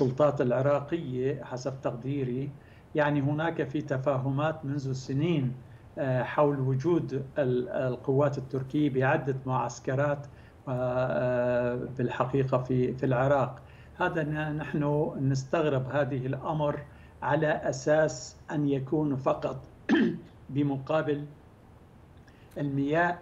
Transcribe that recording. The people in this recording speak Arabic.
السلطات العراقية حسب تقديري يعني هناك في تفاهمات منذ سنين آه، حول وجود القوات التركية بعدة معسكرات آه، آه، بالحقيقة في في العراق. هذا نحن نستغرب هذه الأمر على أساس أن يكون فقط بمقابل المياه